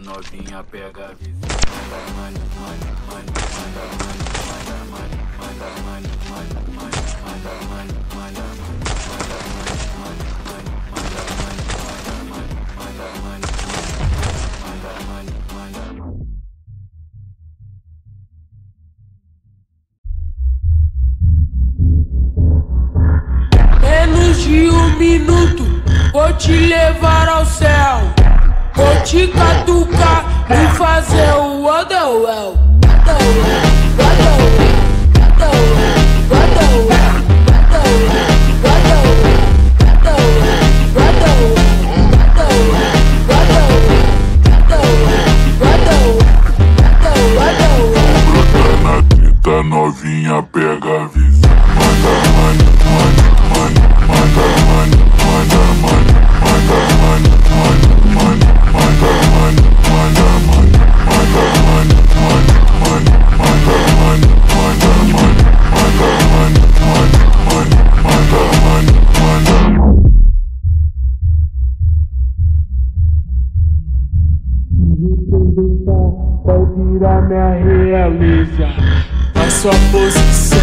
novinha pega a visão. Manda, manda, manda, manda, manda, manda, manda, manda, manda, manda, manda, manda, manda, manda, manda, manda, manda, manda. Menos de um minuto, vou te levar ao céu tica-tuca e fazer o Wonderwell. É Tá, vai virar minha realeza. A sua posição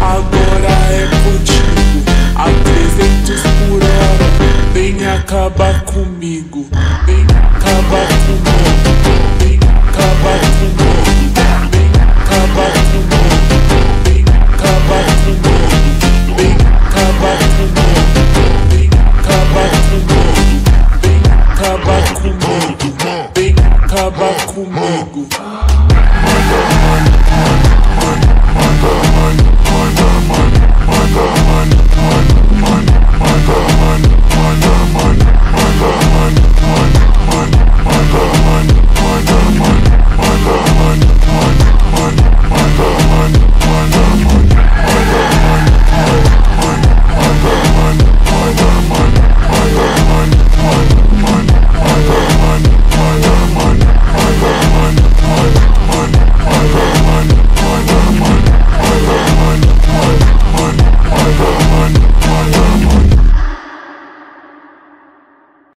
agora é contigo. A 300 por hora, vem acabar comigo. acabar comigo.